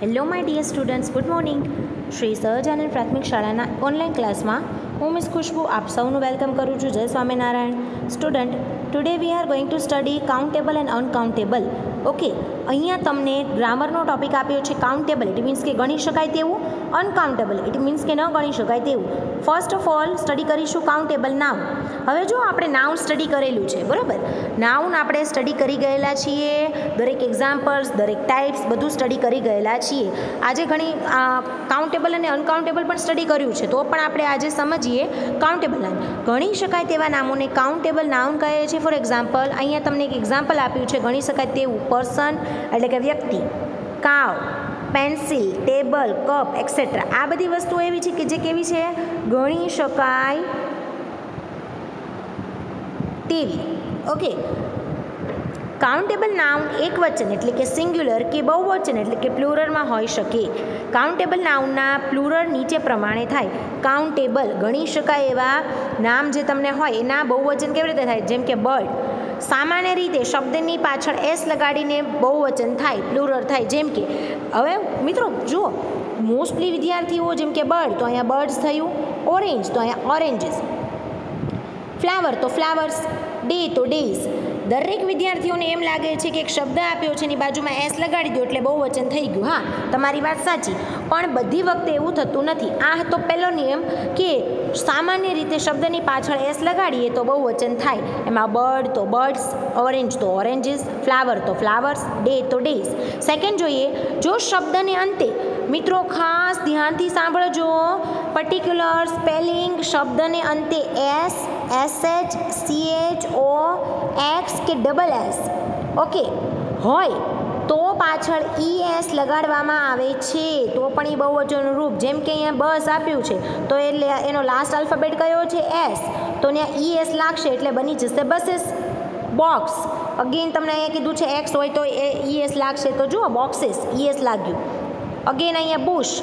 Hello my dear students good morning Shri Sahajanand પ્રાથમિક શાળાના online ક્લાસમાં હું મિસ ખુશ્બુ આપ સૌનું વેલકમ કરું છું. જય Swaminarayan. Student today we are going to study countable and uncountable okay અહીંયા તમને ગ્રામરનો ટોપિક આપ્યો છે. કાઉન્ટેબલ ઇટ મીન્સ કે ગણી શકાય તેવું. અનકાઉન્ટેબલ ઇટ મીન્સ કે ન ગણી શકાય તેવું. ફર્સ્ટ ઓફ ઓલ સ્ટડી કરીશું કાઉન્ટેબલ નાઉન હવે જો આપણે નાઉન સ્ટડી કરેલું છે, બરાબર? નાઉન આપણે સ્ટડી કરી ગયેલા છીએ, દરેક એક્ઝામ્પલ્સ દરેક ટાઈપ્સ બધું સ્ટડી કરી ગયેલા છીએ. આજે ઘણી કાઉન્ટેબલ અને અનકાઉન્ટેબલ પણ સ્ટડી કર્યું છે, તો પણ આપણે આજે સમજીએ કાઉન્ટેબલ નાઉન ગણી શકાય તેવા નામોને કાઉન્ટેબલ નાઉન કહે છે. ફોર એક્ઝામ્પલ અહીંયા તમને એક એક્ઝામ્પલ આપ્યું છે, ગણી શકાય તેવું પર્સન એટલે કે વ્યક્તિ. કાવ પેન્સિલ, ટેબલ, કપ એક્સેટ્રા આ બધી વસ્તુઓ એવી છે કે જે કેવી છે? ગણી શકાય તેવી. ઓકે કાઉન્ટેબલ નાઉન એક વચન એટલે કે સિંગ્યુલર કે બહુવચન એટલે કે પ્લુરલમાં હોઈ શકે. કાઉન્ટેબલ નાઉનના પ્લુરલ નીચે પ્રમાણે થાય. કાઉન્ટેબલ ગણી શકાય એવા નામ જે તમને હોય, એના બહુવચન કેવી રીતે થાય? જેમ કે બર્ડ સામાન્ય રીતે શબ્દની પાછળ એસ લગાડીને બહુવચન થાય પ્લુરલ થાય, જેમ કે, હવે મિત્રો જુઓ મોસ્ટલી વિદ્યાર્થીઓ જેમ કે બર્ડ તો અહીંયા બર્ડ્સ થયું ઓરેન્જ તો અહીંયા ઓરેન્જીસ ફ્લાવર તો ફ્લાવર્સ ડે તો ડેઝ દરેક વિદ્યાર્થીઓને એમ લાગે છે કે એક શબ્દ આપ્યો છે એની બાજુમાં એસ લગાડી દો એટલે બહુ વચન થઈ ગયું. હા, તમારી વાત સાચી. પણ બધી વખતે એવું થતું નથી. આ હતો પહેલો નિયમ કે સામાન્ય રીતે શબ્દની પાછળ એસ લગાડીએ તો બહુ વચન થાય. એમાં બર્ડ તો બર્ડ્સ ઓરેન્જ તો ઓરેન્જીસ ફ્લાવર તો ફ્લાવર્સ ડે તો ડેઝ સેકન્ડ જોઈએ, જો શબ્દને અંતે મિત્રો ખાસ ધ્યાનથી સાંભળજો. પર્ટિક્યુલર સ્પેલિંગ શબ્દને અંતે S SH CH O X કે ડબલ એસ ઓકે હોય. પાછળ ઈએસ લગાડવામાં આવે છે. તો પણ એ બહુવચનનું રૂપ જેમ કે અહીંયા બસ આપ્યું છે, તો એટલે એનો લાસ્ટ આલ્ફાબેટ કયો છે? એસ તો ત્યાં ઈ એસ લાગશે એટલે બની જશે બસીસ બોક્સ અગેન તમને અહીંયા કીધું છે એક્સ હોય તો એ ઈ એસ લાગશે. તો જુઓ બોક્સીસ ઈએસ લાગ્યું. અગેન અહીંયા બુશ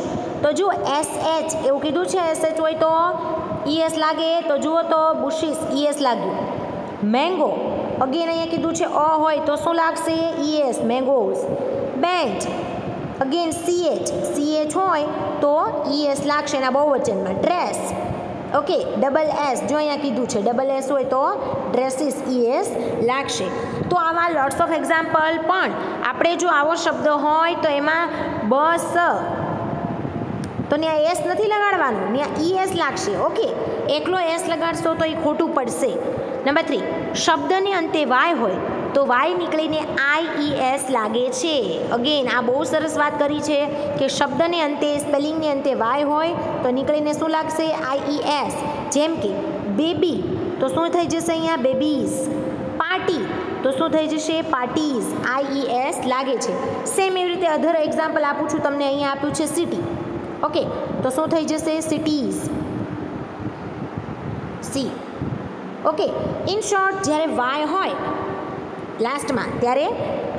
તો જુઓ એસ એચ એવું કીધું છે એસ એચ હોય તો ઈએસ લાગે. તો જુઓ તો બુશીસ ઈએસ લાગ્યું. મેંગો અગેન અહીંયા કીધું છે, અ હોય તો શું લાગશે? ES S mangoes bench again C H C H હોય તો ઈએસ લાગશે એના બહુવચનમાં. ડ્રેસ ઓકે ડબલ એસ જો અહીંયા કીધું છે ડબલ એસ હોય તો ડ્રેસીસ ઈ એસ લાગશે. તો આવા લોટ્સ ઓફ એક્ઝામ્પલ પણ. આપણે જો આવો શબ્દ હોય તો એમાં બસ. તો ત્યાં એસ નથી લગાડવાનું, ત્યાં ઈ એસ લાગશે. ઓકે એકલો એસ લગાડશો તો એ ખોટું પડશે. નંબર થ્રી શબ્દને અંતે વાય હોય તો વાય નીકળીને આઈ ઈ એસ લાગે છે. અગેન આ બહુ સરસ વાત કરી છે કે શબ્દને અંતે, સ્પેલિંગને અંતે વાય હોય તો નીકળીને શું લાગશે? I E S. જેમ કે, બેબી, તો શું થઈ જશે અહીંયા? બેબીઝ. પાર્ટી, તો શું થઈ જશે? પાર્ટીઝ. આઈ ઈ એસ લાગે છે. સેમ એવી રીતે અધર એક્ઝામ્પલ આપું છું, તમને અહીંયા આપ્યું છે સિટી. ઓકે તો શું થઈ જશે? Cities. C. Okay in short જ્યારે વાય હોય લાસ્ટમાં ત્યારે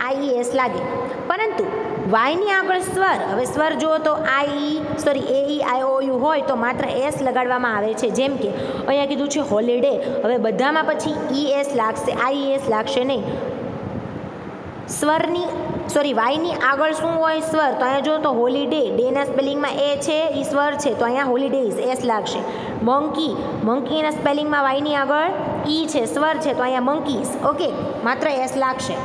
આઈઈએસ લાગે. પરંતુ વાયની આગળ સ્વર, હવે સ્વર જુઓ તો આઈ sorry A E I O you હોય તો માત્ર એસ લગાડવામાં આવે છે. જેમ કે, અહીંયા કીધું છે હોલિડે હવે બધામાં પછી ઈ એસ લાગશે આઈ એસ લાગશે નહીં. સ્વરની સોરી વાયની આગળ શું હોય સ્વર તો અહીંયા જો તો હોલિડે ડેના સ્પેલિંગમાં એ છે એ સ્વર છે, તો અહીંયા હોલિડેઝ એસ લાગશે. મંકી મંકીના સ્પેલિંગમાં વાયની આગળ ઈ છે, સ્વર છે, તો અહીંયા મંકીઝ ઓકે માત્ર એસ લાગશે.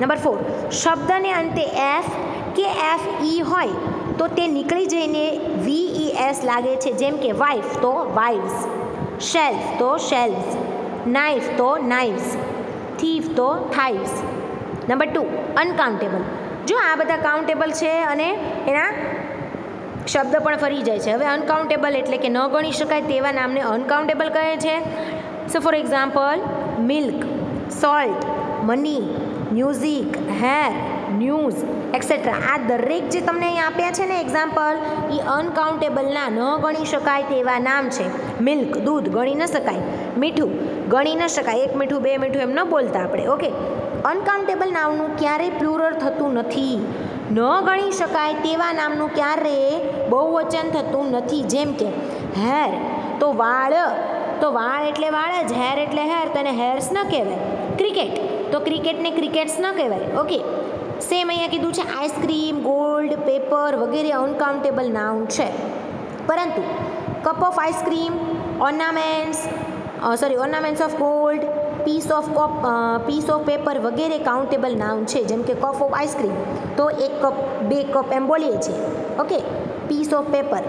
નંબર ફોર શબ્દને અંતે એફ કે એફ ઈ હોય, તો તે નીકળી જઈને વી ઈ એસ લાગે છે. જેમ કે વાઇફ તો વાઇવ્સ શેલ્ફ તો શેલ્વ્સ નાઇફ તો નાઇવ્સ થીફ તો થાઇવ્સ નંબર ટુ અનકાઉન્ટેબલ જો આ બધા કાઉન્ટેબલ છે અને એના શબ્દ પણ ફરી જાય છે. હવે અનકાઉન્ટેબલ એટલે કે ન ગણી શકાય તેવા નામને અનકાઉન્ટેબલ કહે છે. So for example milk salt money music hair news etcetera આ દરેક જે તમને અહીં આપ્યા છે ને એક્ઝામ્પલ એ અનકાઉન્ટેબલના ન ગણી શકાય તેવા નામ છે. મિલ્ક દૂધ ગણી ન શકાય. મીઠું ગણી ન શકાય. એક મીઠું, બે મીઠું એમ ન બોલતા આપણે. ઓકે અનકાઉન્ટેબલ નામનું ક્યારેય પ્લુરલ થતું નથી. ન ગણી શકાય તેવા નામનું ક્યારેય બહુવચન થતું નથી. જેમ કે, હેર તો વાળ તો વાળ એટલે વાળ જ, હેર એટલે હેર તો એને હેર્સ ન કહેવાય. ક્રિકેટ, તો ક્રિકેટને ક્રિકેટ્સ ન કહેવાય. ઓકે. સેમ અહીંયા કીધું છે, આઈસ્ક્રીમ ગોલ્ડ, પેપર વગેરે અનકાઉન્ટેબલ નાઉન છે. પરંતુ, cup of ice cream, ornaments sorry ornaments of gold piece of cop piece of paper વગેરે કાઉન્ટેબલ નાઉન છે, જેમ કે કપ ઓફ આઈસ્ક્રીમ તો એક કપ બે કપ એમ બોલીએ છીએ. ઓકે પીસ ઓફ પેપર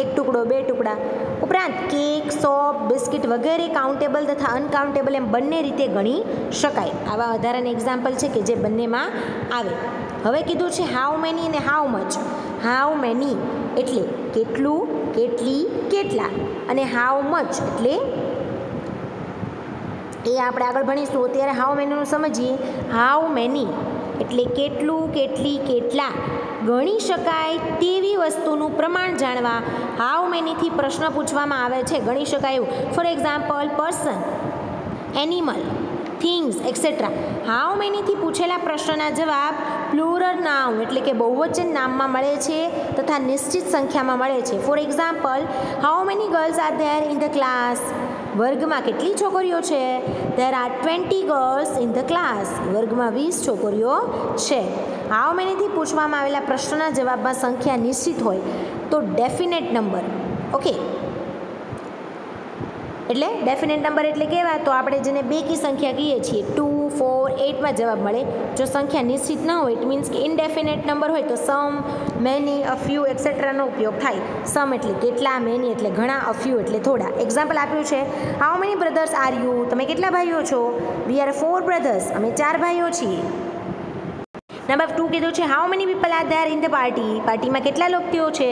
એક ટુકડો, બે ટુકડા. ઉપરાંત કેક સોપ બિસ્કિટ વગેરે કાઉન્ટેબલ તથા અનકાઉન્ટેબલ એમ બંને રીતે ગણી શકાય. આવા વધારાના એક્ઝામ્પલ છે કે જે બંનેમાં આવે. હવે કીધું છે હાઉ મેની અને હાઉ મચ હાઉ મેની એટલે કેટલું, કેટલી, કેટલા? અને હાઉ મચ એટલે એ આપણે આગળ ભણીશું. અત્યારે હાઉ મેનીનું સમજીએ? હાઉ મેની એટલે કેટલું, કેટલી, કેટલા? ગણી શકાય તેવી વસ્તુનું પ્રમાણ જાણવા હાઉ મેનીથી પ્રશ્ન પૂછવામાં આવે છે. ગણી શકાય એવું. For example person animal things etcetera how મેનીથી પૂછેલા પ્રશ્નના જવાબ પ્લુરર નામ એટલે કે બહુવચન નામમાં મળે છે તથા નિશ્ચિત સંખ્યામાં મળે છે. For example how many girls are there in the class વર્ગમાં કેટલી છોકરીઓ છે? There are twenty girls in the class વર્ગમાં વીસ છોકરીઓ છે. હાઉ મેનીથી પૂછવામાં આવેલા પ્રશ્નના જવાબમાં સંખ્યા નિશ્ચિત હોય તો ડેફિનેટ નંબર ઓકે એટલે ડેફિનેટ નંબર એટલે કેવા તો આપણે જેને બેકી સંખ્યા કહીએ છીએ ટુ ફોર એટમાં જવાબ મળે. જો સંખ્યા નિશ્ચિત ન હોય ઇટ મીન્સ કે ઇનડેફિનેટ નંબર હોય, તો સમ મેની અ ફ્યુ એક્સેટ્રાનો ઉપયોગ થાય. સમ એટલે કેટલા મેની એટલે ઘણા અ ફ્યુ એટલે થોડા. એક્ઝામ્પલ આપ્યું છે how many brothers are you તમે કેટલા ભાઈઓ છો? વી આર ફોર બ્રધર્સ અમે ચાર ભાઈઓ છીએ. નંબર ટુ કીધું છે how many people are there in the party પાર્ટીમાં કેટલા વ્યક્તિઓ છે?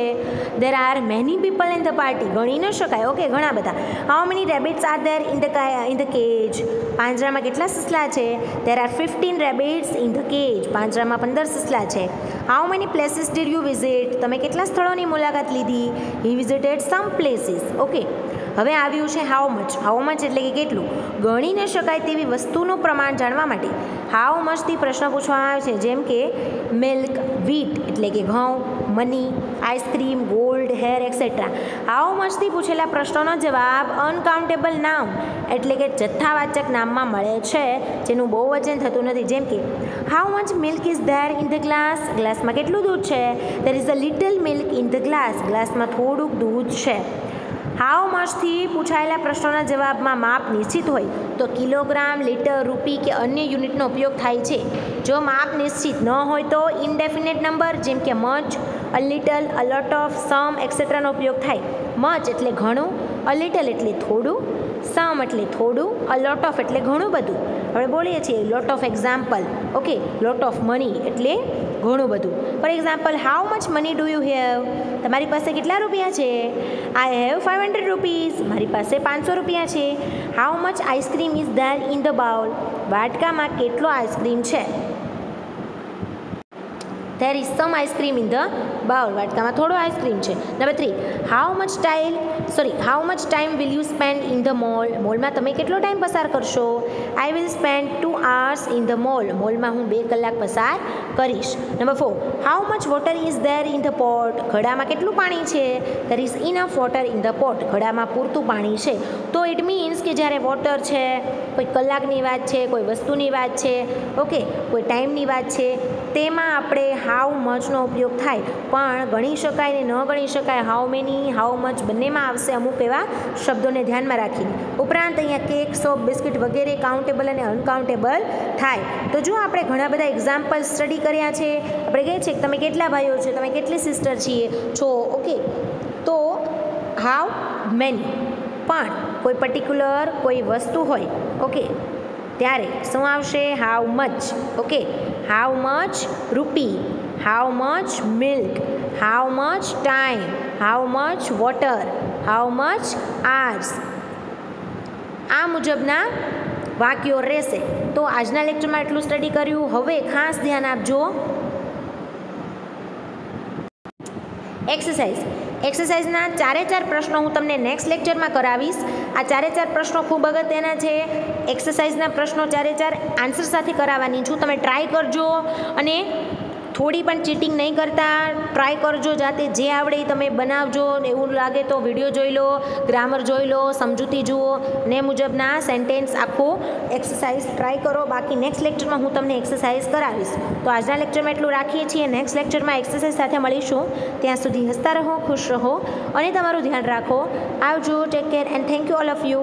There are many people in the party ગણી ન શકાય. ઓકે ઘણા બધા. How many rabbits are there in the in the cage પાંજરામાં કેટલા સસલા છે? There are fifteen rabbits in the cage પાંજરામાં પંદર સસલા છે. How many places did you visit તમે કેટલા સ્થળોની મુલાકાત લીધી? He visited some places okay હવે આવ્યું છે હાઉ મચ હાઉ મચ એટલે કે કેટલું? ગણી ન શકાય તેવી વસ્તુનું પ્રમાણ જાણવા માટે. હાઉ મચથી પ્રશ્ન પૂછવામાં આવે છે. જેમ કે મિલ્ક વીટ એટલે કે ઘઉં money ice cream gold hair etcetera how મચથી પૂછેલા પ્રશ્નોનો જવાબ અનકાઉન્ટેબલ નામ એટલે કે જથ્થાવાચક નામમાં મળે છે, જેનું બહુ વચન થતું નથી. જેમ કે how much milk is there in the glass ગ્લાસમાં કેટલું દૂધ છે? There is a little milk in the glass ગ્લાસમાં થોડુંક દૂધ છે. હાઉ મચથી પૂછાયેલા પ્રશ્નોના જવાબમાં માપ નિશ્ચિત હોય તો કિલોગ્રામ, લીટર, રૂપી કે અન્ય યુનિટનો ઉપયોગ થાય છે. જો માપ નિશ્ચિત ન હોય તો ઇનડેફિનેટ નંબર જેમ કે much, a little of, some એક્સેટ્રાનો ઉપયોગ થાય. મચ એટલે ઘણું, અ લિટલ એટલે થોડું, સમ એટલે થોડું, અ લોટ ઓફ એટલે ઘણું બધું. આપણે બોલીએ છીએ lot of example okay lot of money એટલે ઘણું બધું. For example how much money do you have તમારી પાસે કેટલા રૂપિયા છે? I have five hundred rupees મારી પાસે પાંચસો રૂપિયા છે. How much ice cream is there in the bowl વાટકામાં કેટલો આઈસ્ક્રીમ છે? There is some ice cream in the bowl વાટકામાં થોડો આઈસ્ક્રીમ છે. Number three how much time sorry how much time will you spend in the mall મોલમાં તમે કેટલો ટાઈમ પસાર કરશો? I will spend two hours in the mall મોલમાં હું બે કલાક પસાર કરીશ. Number four how much water is there in the pot ઘડામાં કેટલું પાણી છે? There is enough water in the pot ઘડામાં પૂરતું પાણી છે. તો ઇટ મીન્સ કે જ્યારે વોટર છે, કોઈ કલાકની વાત છે, કોઈ વસ્તુની વાત છે ઓકે કોઈ ટાઈમની વાત છે તેમાં આપણે હાઉ મચનો ઉપયોગ થાય. પણ ગણી શકાય ને ન ગણી શકાય હાઉ મેની હાઉ મચ બંનેમાં આવશે અમુક એવા શબ્દોને ધ્યાનમાં રાખીને. ઉપરાંત અહીંયા કેક સોપ બિસ્કિટ વગેરે કાઉન્ટેબલ અને અનકાઉન્ટેબલ થાય. તો જો આપણે ઘણા બધા એક્ઝામ્પલ સ્ટડી કર્યા છે, આપણે કહીએ છીએ કે તમે કેટલા ભાઈઓ છો, તમે કેટલી સિસ્ટર છીએ? છો ઓકે તો હાઉ મેની પણ કોઈ પર્ટિક્યુલર કોઈ વસ્તુ હોય ઓકે ત્યારે શું આવશે? How much okay how much rupee how much milk how much time how much water how much hours આ મુજબના વાક્યો રહેશે. તો આજના લેક્ચરમાં એટલું સ્ટડી કર્યું. હવે ખાસ ધ્યાન આપજો. એક્સરસાઇઝ એક્સરસાઇઝના ચારે ચાર પ્રશ્નો હું તમને નેક્સ્ટ લેક્ચરમાં કરાવીશ. આ ચારે ચાર પ્રશ્નો ખૂબ અગત્યના છે. એક્સરસાઇઝના પ્રશ્નો ચારે ચાર આન્સર સાથે કરાવવાની છું. તમે ટ્રાય કરજો અને થોડી પણ ચીટિંગ નહીં કરતા. ટ્રાય કરજો જાતે, જે આવડે એ તમે બનાવજો એવું લાગે તો વીડિયો જોઈ લો ગ્રામર જોઈ લો, સમજૂતી જુઓ. ને મુજબના સેન્ટેન્સ આખું એક્સરસાઇઝ ટ્રાય કરો. બાકી નેક્સ્ટ લેક્ચરમાં હું તમને એક્સરસાઇઝ કરાવીશ. તો આજના લેક્ચરમાં એટલું રાખીએ છીએ. નેક્સ્ટ લેક્ચરમાં એક્સરસાઇઝ સાથે મળીશું. ત્યાં સુધી હસતા રહો, ખુશ રહો અને તમારું ધ્યાન રાખો. આવજો take care and thank you all of you